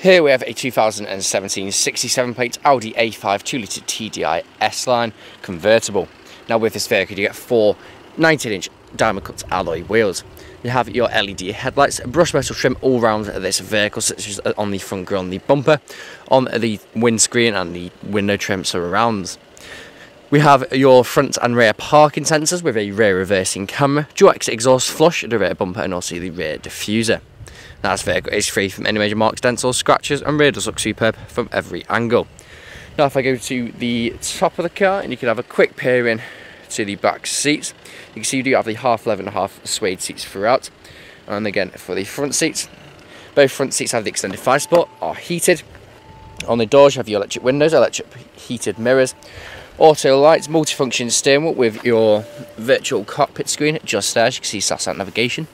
Here we have a 2017 67 plate Audi A5 2 litre TDI S line convertible. Now with this vehicle you get four 19 inch diamond cut alloy wheels. You have your LED headlights, brush metal trim all around this vehicle such as uh, on the front grille on the bumper, on the windscreen and the window trim surrounds. We have your front and rear parking sensors with a rear reversing camera, dual exit exhaust flush, the rear bumper and also the rear diffuser. This vehicle is free from any major marks, dents or scratches and rear does look superb from every angle. Now if I go to the top of the car and you can have a quick peer in to the back seats, you can see you do have the half leather and half suede seats throughout. And again for the front seats, both front seats have the extended five spot, are heated. On the doors you have your electric windows, electric heated mirrors, auto lights, multifunction steering wheel with your virtual cockpit screen just there, as you can see satellite navigation.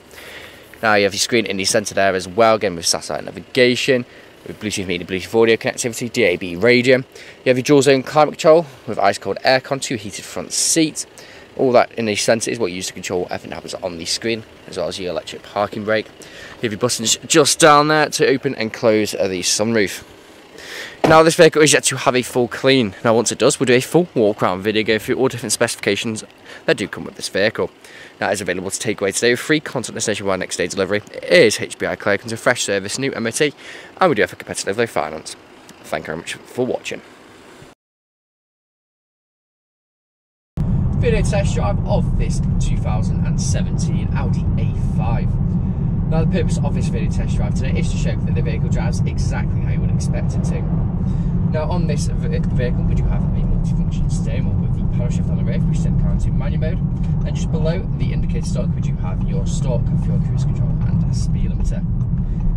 Now you have your screen in the centre there as well, again with satellite navigation, with Bluetooth media, Bluetooth audio connectivity, DAB radio. You have your dual zone climate control with ice cold aircon, two heated front seats. All that in the centre is what you use to control everything happens on the screen, as well as your electric parking brake. You have your buttons just down there to open and close the sunroof. Now this vehicle is yet to have a full clean. Now once it does, we'll do a full walk around video, go through all different specifications that do come with this vehicle. That is available to take away today with free contactless nationwide next day delivery. It is HPI Clear, comes with fresh service, new MOT, and we do have a competitive low finance. Thank you very much for watching. Video test drive of this 2017 Audi A5. Now the purpose of this video test drive today is to show that the vehicle drives exactly how you would expect it to. Now on this vehicle we do have a multifunction steering wheel with the power shift on the rear which the car into manual mode and just below the indicator stalk we do have your stock fuel cruise control and speed limiter.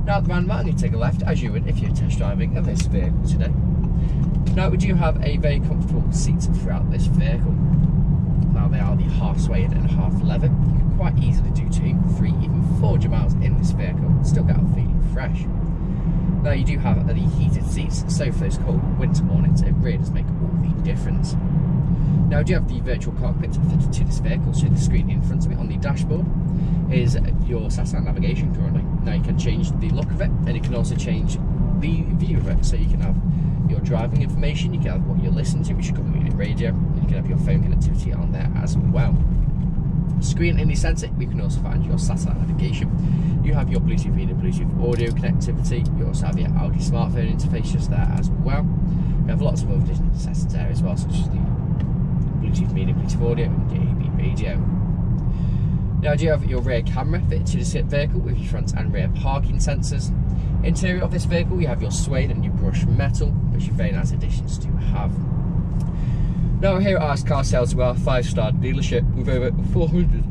Now at the roundabout you take a left as you would if you're test driving this vehicle today. Now we do have a very comfortable seat throughout this vehicle. Now they are the half suede and half leather. You can quite easily do two, three, even 400 miles in this vehicle still get a feeling fresh. Now you do have the heated seats, so for those cold winter mornings it really does make all the difference. Now I do have the virtual cockpit fitted to this vehicle, so the screen in front of me on the dashboard is your satellite navigation currently. Now you can change the look of it and you can also change the view of it, so you can have your driving information, you can have what you're listening to, which is community radio, and you can have your phone connectivity on there as well screen in the centre, you can also find your satellite navigation. You have your Bluetooth media, Bluetooth audio connectivity. You also have your Audi smartphone interface just there as well. You have lots of other additional accessories there as well, such as the Bluetooth media, Bluetooth audio, and DAB radio. Now, do you have your rear camera fitted to this vehicle with your front and rear parking sensors? Interior of this vehicle, you have your suede and your brushed metal, which are very nice additions to have. Now we're here at RS Car Sales, we are a five-star dealership with over 400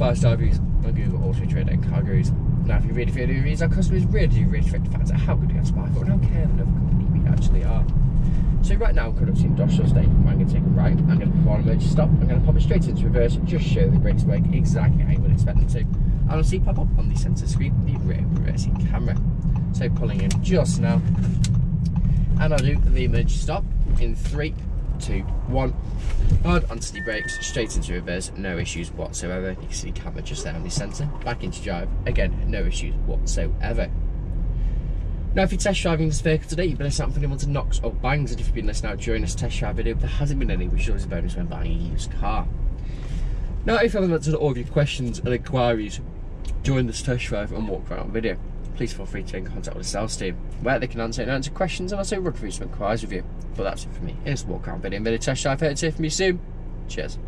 five-star reviews on Google Auto Trader and CarGurus. Now if you read a few reviews, our customers really do the fact that how good we are Sparko and how careful of a company we actually are. So right now, I'm to Industrial Estate, I'm going to take a right, I'm going to perform an emergency stop, I'm going to pop it straight into reverse, just show the brakes work exactly how you would expect them to. And I'll see pop up on the centre screen the rear reversing camera. So pulling in just now, and I'll do the emergency stop in three, two, one. Hard the brakes, straight into reverse, no issues whatsoever. You can see camera just there on the centre. Back into drive, again, no issues whatsoever. Now, if you're test driving this vehicle today, you've been listening out for anyone to knocks or bangs, and if you've been listening out during this test drive video, there hasn't been any, which is a bonus when buying a used car. Now, if you haven't answered all of your questions and inquiries during this test drive and walk around video, please feel free to get in contact with the sales team, where they can answer and answer questions and also run through some inquiries with you. But that's it for me. It's walk around video and video test drive. Here to hear from you soon. Cheers.